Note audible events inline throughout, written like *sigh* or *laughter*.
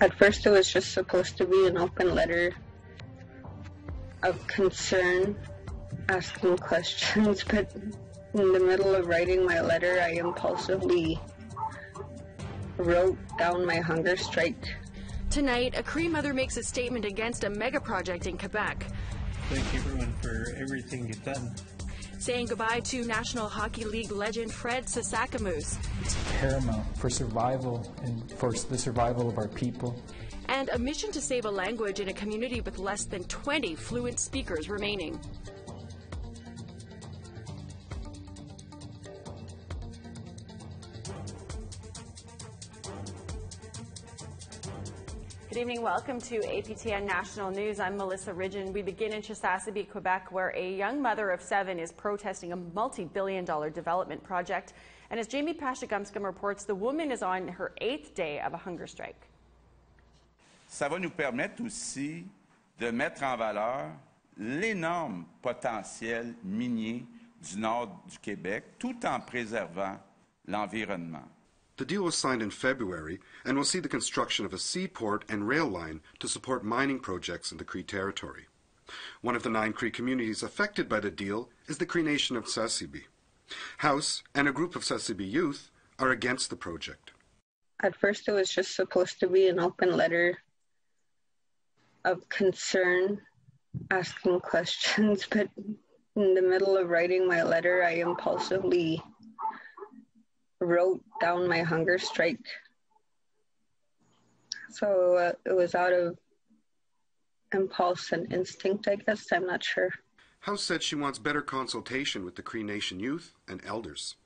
At first, it was just supposed to be an open letter of concern, asking *laughs* questions, but in the middle of writing my letter, I impulsively wrote down my hunger strike. Tonight, a Cree mother makes a statement against a mega project in Quebec, Thank you, everyone, for everything you've done. Saying goodbye to National Hockey League legend Fred Sasakamoose, paramount for survival and for the survival of our people. and a mission to save a language in a community with less than 20 fluent speakers remaining. Good evening. Welcome to APTN National News. I'm Melissa Ridgen. We begin in Chisasibi, Quebec, where a young mother of seven is protesting a multi billion dollar development project. And as Jamie Pashagumskum reports, the woman is on her eighth day of a hunger strike. ça va nous permettre aussi de mettre en valeur l'énorme potentiel minier du nord du Québec, tout en préservant l'environnement. The deal was signed in February and will see the construction of a seaport and rail line to support mining projects in the Cree territory. One of the nine Cree communities affected by the deal is the Cree Nation of Sasibi. House and a group of Sasibi youth are against the project. At first, it was just supposed to be an open letter of concern, asking *laughs* questions, but in the middle of writing my letter, I impulsively wrote down my hunger strike. So uh, it was out of impulse and instinct, I guess. I'm not sure. House said she wants better consultation with the Cree Nation youth and elders.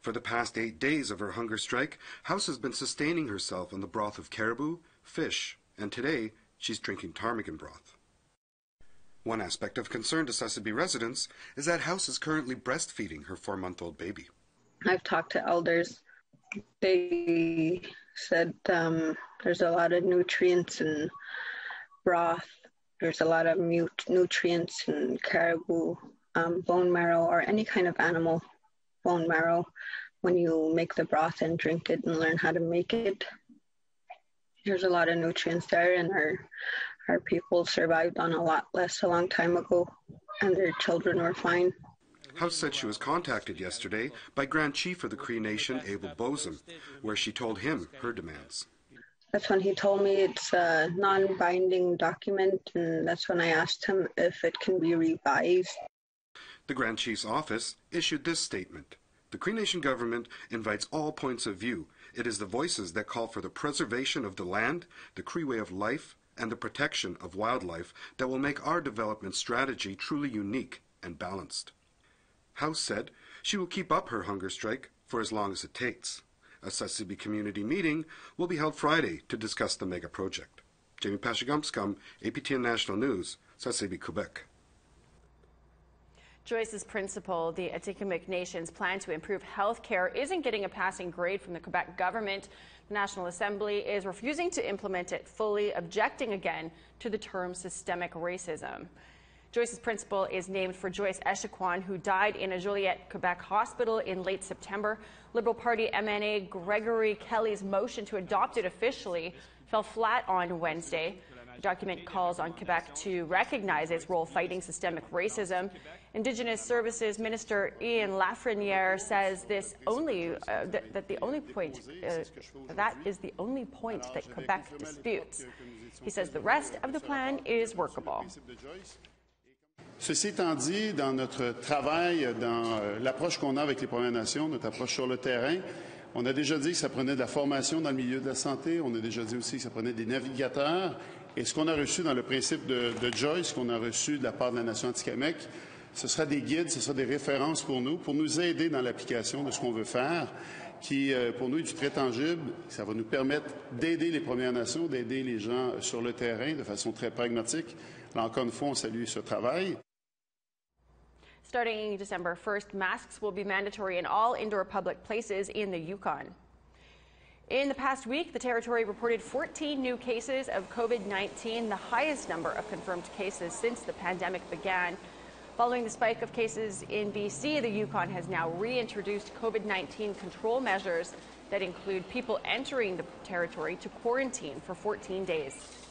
For the past eight days of her hunger strike, House has been sustaining herself on the broth of caribou, fish, and today she's drinking ptarmigan broth. One aspect of concern to Sasibi residents is that House is currently breastfeeding her four month old baby. I've talked to elders. They said um, there's a lot of nutrients in broth. There's a lot of nutrients in caribou um, bone marrow or any kind of animal bone marrow when you make the broth and drink it and learn how to make it. There's a lot of nutrients there, and our our people survived on a lot less a long time ago, and their children were fine. House said she was contacted yesterday by Grand Chief of the Cree Nation, Abel Bosum, where she told him her demands. That's when he told me it's a non binding document, and that's when I asked him if it can be revised. The Grand Chief's office issued this statement. The Cree Nation government invites all points of view. It is the voices that call for the preservation of the land, the Cree way of life, and the protection of wildlife that will make our development strategy truly unique and balanced. House said she will keep up her hunger strike for as long as it takes. A Sasibi community meeting will be held Friday to discuss the mega project. Jamie Pashagumskum, APTN National News, Sasibi, Quebec. Joyce's Principle, the Atikamekw Nation's plan to improve health care isn't getting a passing grade from the Quebec government. The National Assembly is refusing to implement it fully, objecting again to the term systemic racism. Joyce's Principle is named for Joyce Echaquan, who died in a Joliette, Quebec hospital in late September. Liberal Party MNA Gregory Kelley's motion to adopt it officially fell flat on Wednesday. The document calls on Quebec to recognize its role fighting systemic racism. Indigenous Services Minister Ian Lafreniere says this only uh, that, that the only point uh, that is the only point that Quebec disputes. He says the rest of the plan is workable. Ceci étant dit, dans notre travail, dans euh, l'approche qu'on a avec les Premières Nations, notre approche sur le terrain, on a déjà dit que ça prenait de la formation dans le milieu de la santé, on a déjà dit aussi que ça prenait des navigateurs. Et ce qu'on a reçu dans le principe de, Joyce, qu'on a reçu de la part de la Nation Antikamekw, ce sera des guides, ce sera des références pour nous, pour nous aider dans l'application de ce qu'on veut faire, qui, euh, pour nous, est du très tangible. Ça va nous permettre d'aider les Premières Nations, d'aider les gens sur le terrain de façon très pragmatique. Là, encore une fois, on salue ce travail. Starting December 1st, masks will be mandatory in all indoor public places in the Yukon. In the past week, the territory reported 14 new cases of COVID 19, the highest number of confirmed cases since the pandemic began. Following the spike of cases in BC, the Yukon has now reintroduced COVID 19 control measures that include people entering the territory to quarantine for 14 days.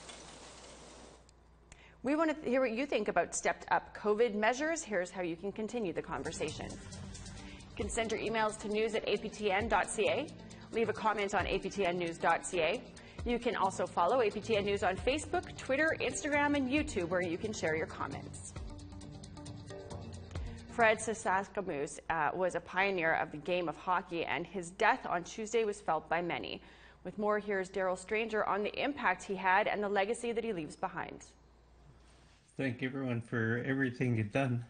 We want to hear what you think about stepped up COVID measures. Here's how you can continue the conversation. You can send your emails to news at aptn.ca, leave a comment on aptnnews.ca. You can also follow APTN News on Facebook, Twitter, Instagram, and YouTube, where you can share your comments. Fred Sasakamoose uh, was a pioneer of the game of hockey, and his death on Tuesday was felt by many. With more, here's Daryl Stranger on the impact he had and the legacy that he leaves behind. Thank everyone for everything you've done.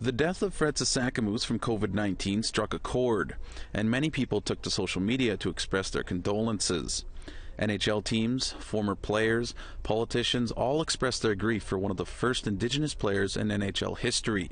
The death of Fred Sasakamoose from COVID 19 struck a chord, and many people took to social media to express their condolences. NHL teams, former players, politicians all expressed their grief for one of the first Indigenous players in NHL history.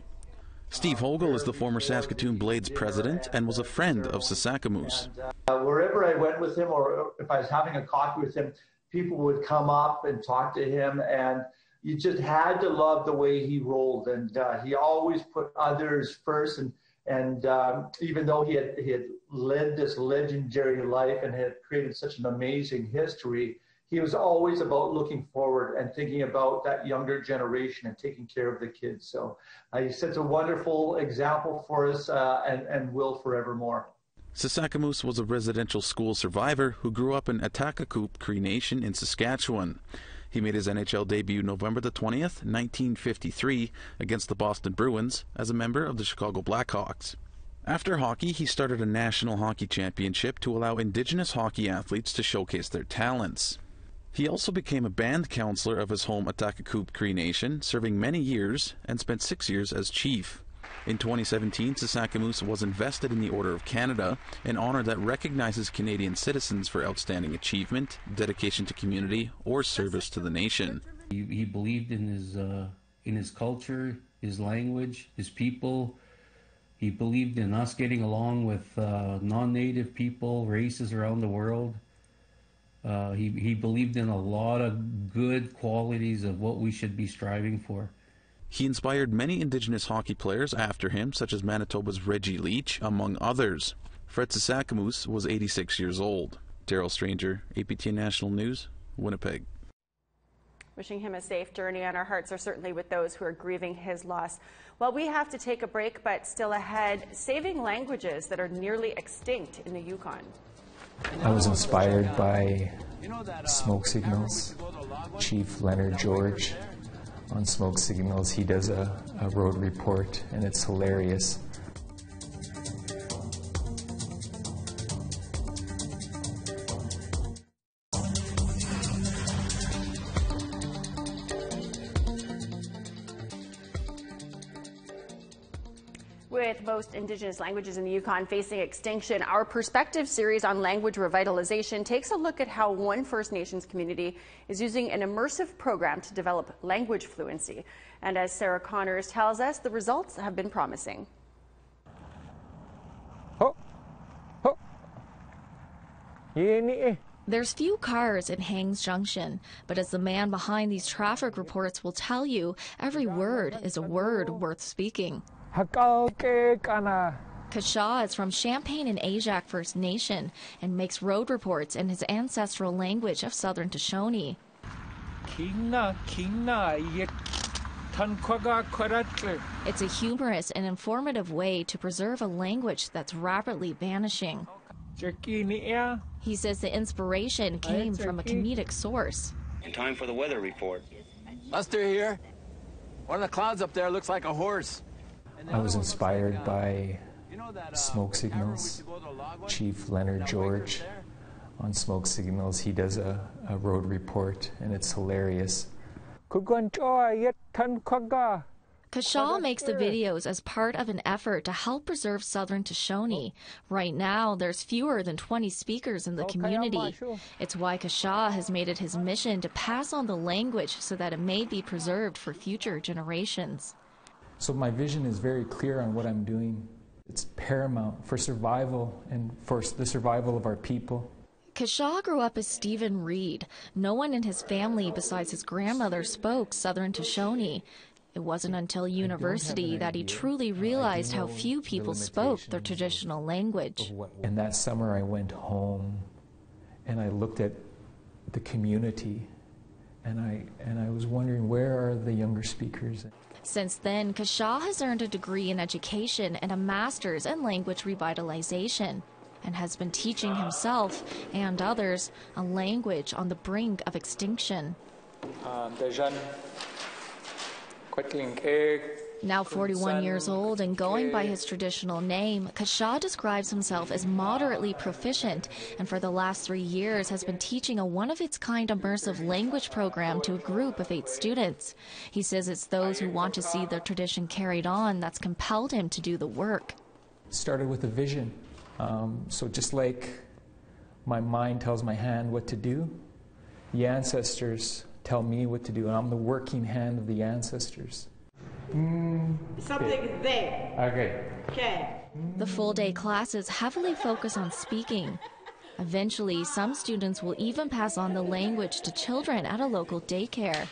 Steve Hogle is the former Saskatoon Blades president and was a friend of Sasakamoose. Uh, wherever I went with him, or if I was having a coffee with him, people would come up and talk to him, and you just had to love the way he rolled. And uh, he always put others first. And and um, even though he had he had led this legendary life and had created such an amazing history, he was always about looking forward and thinking about that younger generation and taking care of the kids. So uh, he sets a wonderful example for us uh, and, and will forevermore. Sasakamoose was a residential school survivor who grew up in Ahtahkakoop Cree Nation in Saskatchewan. He made his NHL debut November the 20th, 1953, against the Boston Bruins as a member of the Chicago Blackhawks. After hockey, he started a National Hockey Championship to allow Indigenous hockey athletes to showcase their talents. He also became a band counselor of his home Ahtahkakoop Cree Nation, serving many years and spent six years as chief. In 2017, Sasakamoose was invested in the Order of Canada, an honor that recognizes Canadian citizens for outstanding achievement, dedication to community, or service to the nation. He, he believed in his uh, in his culture, his language, his people, he believed in us getting along with uh, non-native people, races around the world. Uh, he, he believed in a lot of good qualities of what we should be striving for. He inspired many Indigenous hockey players after him, such as Manitoba's Reggie Leach, among others. Fred Sasakamoose was 86 years old. Daryl Stranger, APTN National News, Winnipeg. Wishing him a safe journey, and our hearts are certainly with those who are grieving his loss. Well, we have to take a break, but still ahead, saving languages that are nearly extinct in the Yukon. I was inspired by smoke signals. Chief Leonard George on smoke signals, he does a, a road report, and it's hilarious. With most Indigenous languages in the Yukon facing extinction, our Perspective series on language revitalization takes a look at how one First Nations community is using an immersive program to develop language fluency. And as Sarah Connors tells us, the results have been promising. There's few cars in Haines Junction, but as the man behind these traffic reports will tell you, every word is a word worth speaking. Kashaw is from Champagne and Aishihik First Nation and makes road reports in his ancestral language of Southern Tutchone. It's a humorous and informative way to preserve a language that's rapidly vanishing. He says the inspiration came from a comedic source. In time for the weather report. Buster here. One of the clouds up there looks like a horse. I was inspired by smoke signals. Chief Leonard George on smoke signals, he does a, a road report, and it's hilarious. Kashaw makes the videos as part of an effort to help preserve Southern Tutchone. Right now, there's fewer than 20 speakers in the community. It's why Kashaw has made it his mission to pass on the language so that it may be preserved for future generations. So my vision is very clear on what I'm doing. It's paramount for survival and for the survival of our people. Kashaw grew up as Stephen Reed. No one in his family besides his grandmother spoke Southern Tutchone. It wasn't until university that he truly realized how few people spoke their traditional language. And that summer I went home and I looked at the community and I and I was wondering where are the younger speakers? Since then, Kashaw has earned a degree in education and a master's in language revitalization and has been teaching himself and others a language on the brink of extinction. Now 41 years old and going by his traditional name, Kashaw describes himself as moderately proficient and for the last three years has been teaching a one-of-its-kind immersive language program to a group of eight students. He says it's those who want to see the tradition carried on that's compelled him to do the work. Started with a vision um, so just like my mind tells my hand what to do, the ancestors tell me what to do, and I'm the working hand of the ancestors. Mm, Something okay. there. Okay. Okay. The full day classes heavily focus on speaking. Eventually, some students will even pass on the language to children at a local daycare.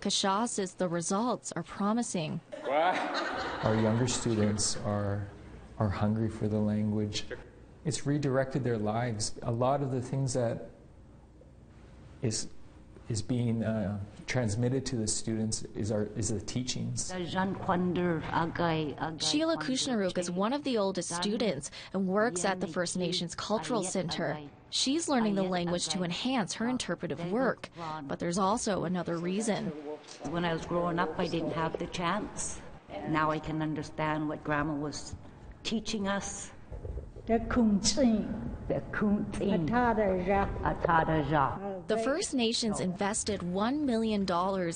Kashaw says the results are promising. Our younger students are are hungry for the language. It's redirected their lives. A lot of the things that is is being uh, transmitted to the students is our is the teachings. Sheila Kushnaruk is one of the oldest students and works at the First Nations Cultural Center. She's learning the language to enhance her interpretive work, but there's also another reason. When I was growing up, I didn't have the chance. Now I can understand what Grandma was teaching us. The First Nations invested $1 million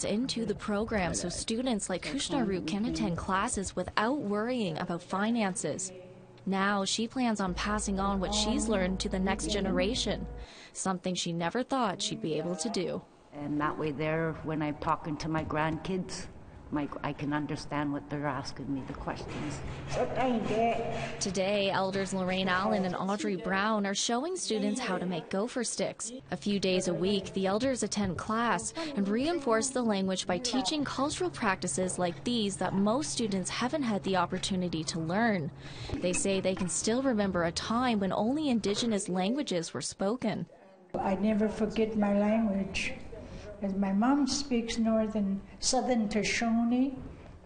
into the program so students like Kushnaruk can attend classes without worrying about finances. Now she plans on passing on what she's learned to the next generation, something she never thought she'd be able to do. And that way, there, when I'm talking to my grandkids, my, I can understand what they're asking me, the questions. Today, elders Lorraine Allen and Audrey Brown are showing students how to make gopher sticks. A few days a week, the elders attend class and reinforce the language by teaching cultural practices like these that most students haven't had the opportunity to learn. They say they can still remember a time when only indigenous languages were spoken. I never forget my language. As my mom speaks northern, southern Tutchone,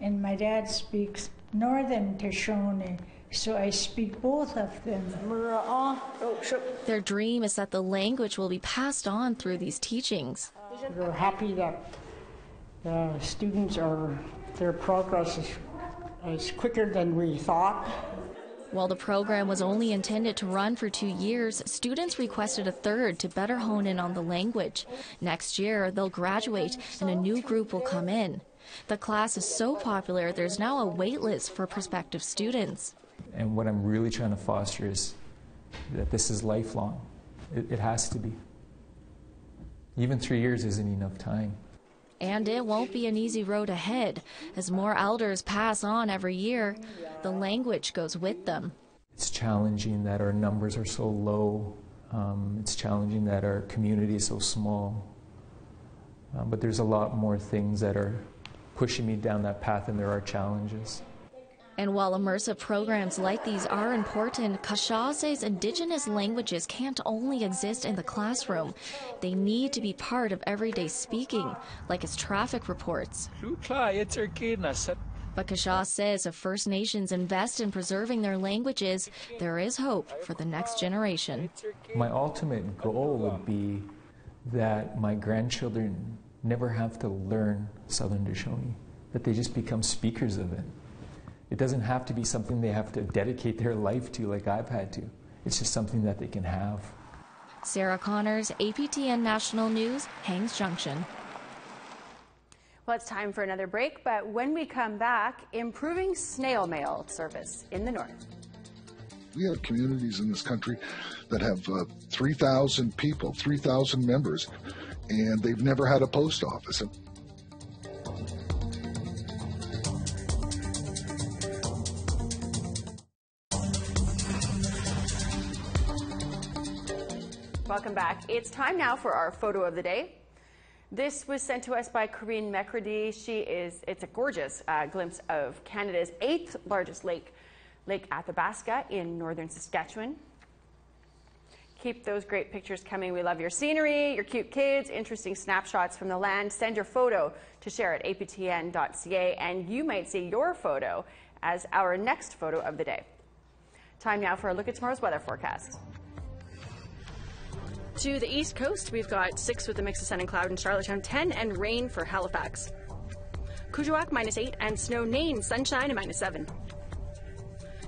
and my dad speaks northern Tutchone. So I speak both of them. Their dream is that the language will be passed on through these teachings. We're happy that the students are, their progress is, is quicker than we thought. While the program was only intended to run for two years, students requested a third to better hone in on the language. Next year, they'll graduate and a new group will come in. The class is so popular, there's now a wait list for prospective students. And what I'm really trying to foster is that this is lifelong. It, it has to be. Even three years isn't enough time. And it won't be an easy road ahead. As more elders pass on every year, the language goes with them. It's challenging that our numbers are so low. Um, it's challenging that our community is so small. Um, but there's a lot more things that are pushing me down that path, and there are challenges. And while immersive programs like these are important, Kashaw says Indigenous languages can't only exist in the classroom. They need to be part of everyday speaking, like his traffic reports. But Kashaw says if First Nations invest in preserving their languages, there is hope for the next generation. My ultimate goal would be that my grandchildren never have to learn Southern Tutchone, that they just become speakers of it. It doesn't have to be something they have to dedicate their life to like I've had to. It's just something that they can have. Sarah Connors, APTN National News, Haines Junction. Well, it's time for another break, but when we come back, improving snail mail service in the north. We have communities in this country that have uh, 3,000 people, 3,000 members, and they've never had a post office. Welcome back. It's time now for our photo of the day. This was sent to us by Corinne Mecredy. She is, it's a gorgeous uh, glimpse of Canada's eighth largest lake, Lake Athabasca in northern Saskatchewan. Keep those great pictures coming. We love your scenery, your cute kids, interesting snapshots from the land. Send your photo to share at aptn.ca, and you might see your photo as our next photo of the day. Time now for a look at tomorrow's weather forecast. To the east coast, we've got 6 with a mix of sun and cloud in Charlottetown, 10 and rain for Halifax. Kuujjuaq minus 8 and snow, Nain sunshine and minus 7.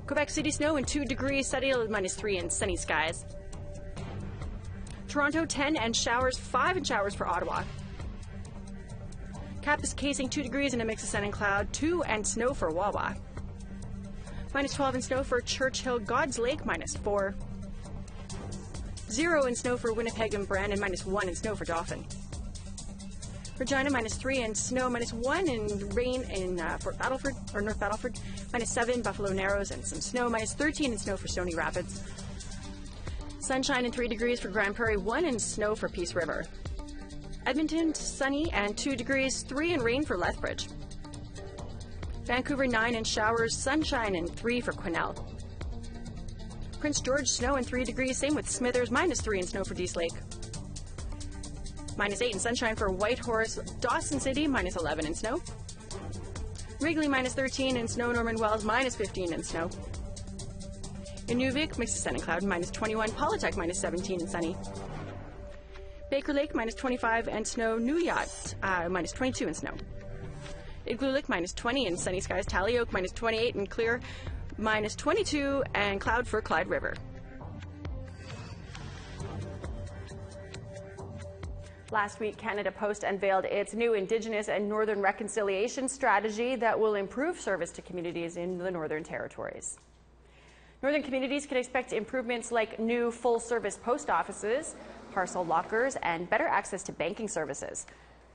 Quebec City snow and 2 degrees, Sept-Îles minus 3 and sunny skies. Toronto 10 and showers, 5 and showers for Ottawa. Kapuskasing 2 degrees and a mix of sun and cloud, 2 and snow for Wawa. Minus 12 in snow for Churchill, God's Lake minus 4. Zero in snow for Winnipeg and Brandon, minus one in snow for Dauphin. Regina minus three and snow, minus one in rain in uh, Fort Battleford or North Battleford, minus seven Buffalo Narrows and some snow, minus 13 in snow for Stony Rapids. Sunshine and three degrees for Grande Prairie, one in snow for Peace River. Edmonton sunny and two degrees, three in rain for Lethbridge. Vancouver nine in showers, sunshine and three for Quesnel. Prince George, snow and 3 degrees. Same with Smithers, minus 3 in snow for Dease Lake. Minus 8 in sunshine for Whitehorse. Dawson City, minus 11 in snow. Wrigley, minus 13 in snow. Norman Wells, minus 15 in snow. Inuvik, mixed sun and cloud, minus 21. Paulatuk, minus 17 and sunny. Baker Lake, minus 25 and snow. Naujaat, uh, minus 22 in snow. Igloolik, minus 20 in sunny skies. Taloyoak, minus 28 and clear minus 22, and cloud for Clyde River. Last week, Canada Post unveiled its new Indigenous and Northern reconciliation strategy that will improve service to communities in the Northern Territories. Northern communities can expect improvements like new full service post offices, parcel lockers, and better access to banking services.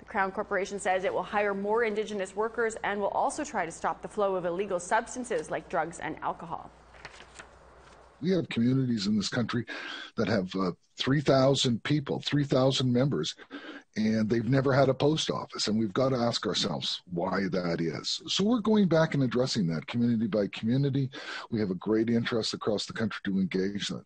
Crown Corporation says it will hire more Indigenous workers and will also try to stop the flow of illegal substances like drugs and alcohol. We have communities in this country that have uh, 3,000 people, 3,000 members, and they've never had a post office. And we've got to ask ourselves why that is. So we're going back and addressing that community by community. We have a great interest across the country to engage that.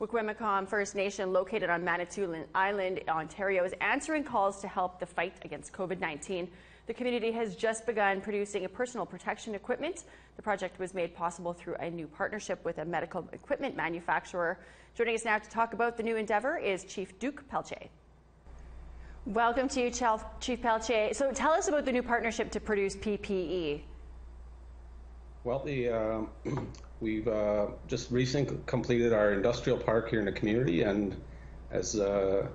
Wikwemicong First Nation, located on Manitoulin Island, Ontario, is answering calls to help the fight against COVID 19. The community has just begun producing a personal protection equipment. The project was made possible through a new partnership with a medical equipment manufacturer. Joining us now to talk about the new endeavor is Chief Duke Peltier. Welcome to you, Chief Peltier. So tell us about the new partnership to produce PPE. Well, the uh, *clears throat* We've uh, just recently completed our industrial park here in the community, and as uh,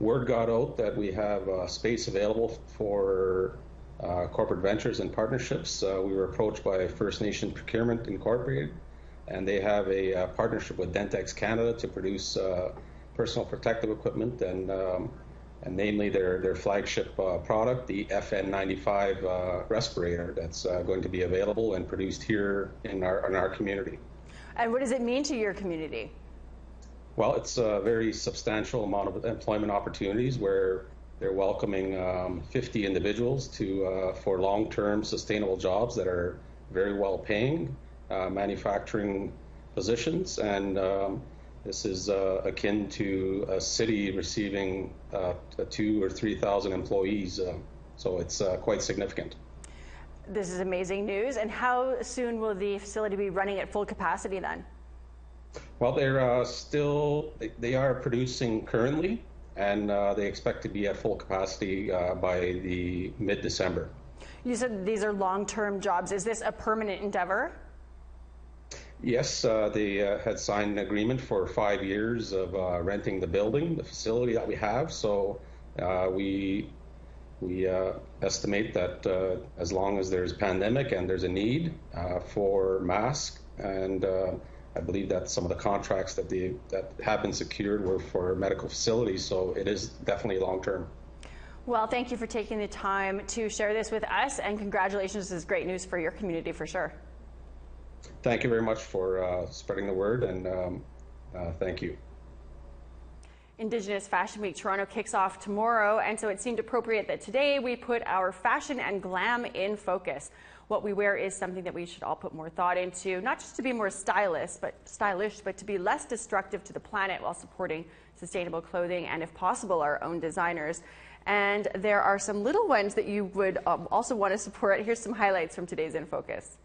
word got out that we have uh, space available for uh, corporate ventures and partnerships, uh, we were approached by First Nation Procurement Incorporated, and they have a partnership with Dentex Canada to produce personal protective equipment and um, and namely their, their flagship uh, product, the FN95 uh, respirator, that's uh, going to be available and produced here in our, in our community. And what does it mean to your community? Well, it's a very substantial amount of employment opportunities where they're welcoming um, 50 individuals to uh, for long-term sustainable jobs that are very well paying uh, manufacturing positions and um, this is uh, akin to a city receiving uh, two or 3,000 employees, uh, so it's uh, quite significant. This is amazing news. And how soon will the facility be running at full capacity then? Well, they're uh, still, they, they, are producing currently, and uh, they expect to be at full capacity by the mid December. You said these are long term jobs. Is this a permanent endeavor? Yes, uh, they uh, had signed an agreement for five years of uh, renting the building, the facility that we have. So uh, we we uh, estimate that uh, as long as there's pandemic and there's a need for masks, and I believe that some of the contracts that the that have been secured were for medical facilities. So it is definitely long term. Well, thank you for taking the time to share this with us, and congratulations. This is great news for your community for sure thank you very much for uh, spreading the word, and um, uh, thank you. Indigenous Fashion Week Toronto kicks off tomorrow, and so it seemed appropriate that today we put our fashion and glam in focus. What we wear is something that we should all put more thought into, not just to be more stylish, but stylish, but to be less destructive to the planet while supporting sustainable clothing and, if possible, our own designers. And there are some little ones that you would um, also want to support. Here's some highlights from today's In Focus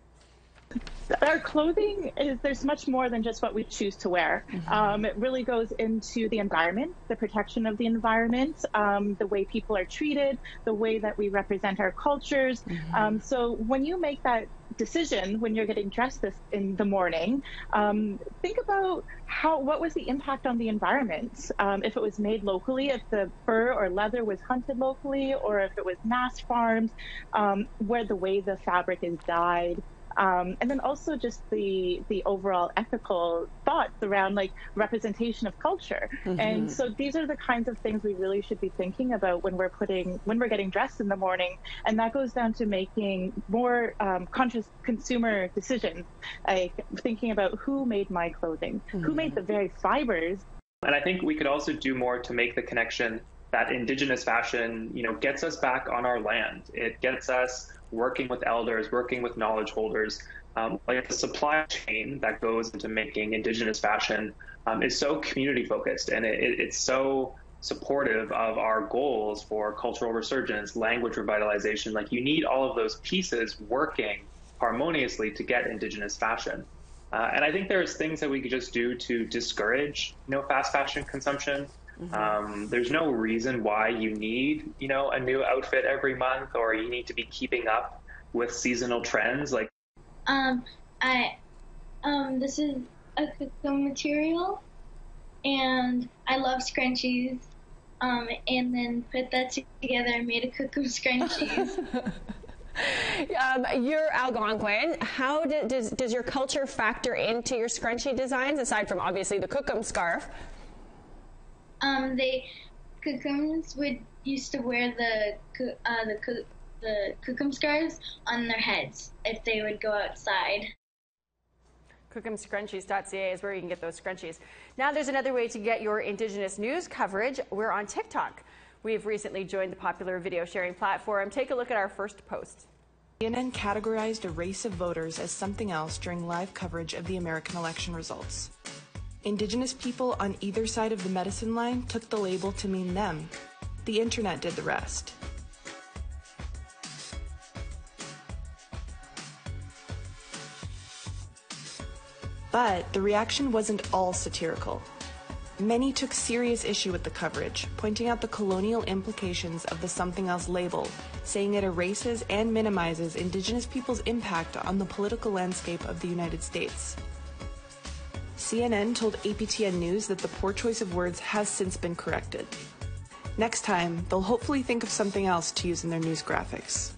our clothing is there's much more than just what we choose to wear. Mm-hmm. Um, it really goes into the environment, the protection of the environment, um, the way people are treated, the way that we represent our cultures. Mm-hmm. Um, so when you make that decision when you're getting dressed this in the morning, um, think about how what was the impact on the environment. Um, if it was made locally, if the fur or leather was hunted locally, or if it was mass farmed, um, where the way the fabric is dyed. Um, and then also just the the overall ethical thoughts around like representation of culture. Mm-hmm. And so these are the kinds of things we really should be thinking about when we're putting when we're getting dressed in the morning. And that goes down to making more um, conscious consumer decisions, like thinking about who made my clothing, mm-hmm. who made the very fibers. And I think we could also do more to make the connection that indigenous fashion, you know, gets us back on our land. It gets us working with elders, working with knowledge holders. Um, like the supply chain that goes into making indigenous fashion um, is so community focused and it, it, it's so supportive of our goals for cultural resurgence, language revitalization. Like you need all of those pieces working harmoniously to get indigenous fashion. Uh, and I think there's things that we could just do to discourage, you know, fast fashion consumption. Mm-hmm. Um, there's no reason why you need, you know, a new outfit every month or you need to be keeping up with seasonal trends. Like, um, I, um, this is a cocoon material, and I love scrunchies. Um, and then put that together and made a cocoon scrunchies. *laughs* um, you're Algonquin. How did, does, does your culture factor into your scrunchie designs, aside from obviously the Kukum scarf? Um, they Kukum's would used to wear the uh, the the Kukum scarves on their heads if they would go outside. Kukumscrunchies.ca is where you can get those scrunchies. Now there's another way to get your Indigenous news coverage. We're on TikTok. We've recently joined the popular video sharing platform. Take a look at our first post. CNN categorized a race of voters as something else during live coverage of the American election results. Indigenous people on either side of the medicine line took the label to mean them. The internet did the rest. But the reaction wasn't all satirical. Many took serious issue with the coverage, pointing out the colonial implications of the something else label, saying it erases and minimizes Indigenous people's impact on the political landscape of the United States. CNN told APTN News that the poor choice of words has since been corrected. Next time, they'll hopefully think of something else to use in their news graphics.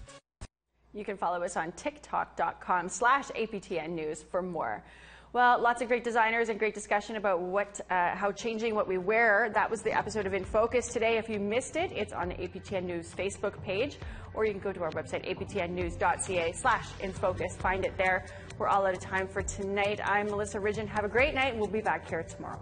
You can follow us on tiktok.com slash APTN News for more. Well, lots of great designers and great discussion about what, uh, how changing what we wear. That was the episode of In Focus today. If you missed it, it's on the APTN News Facebook page, or you can go to our website, aptnnews.ca slash In Focus. Find it there. We're all out of time for tonight. I'm Melissa Ridgen. Have a great night. And we'll be back here tomorrow.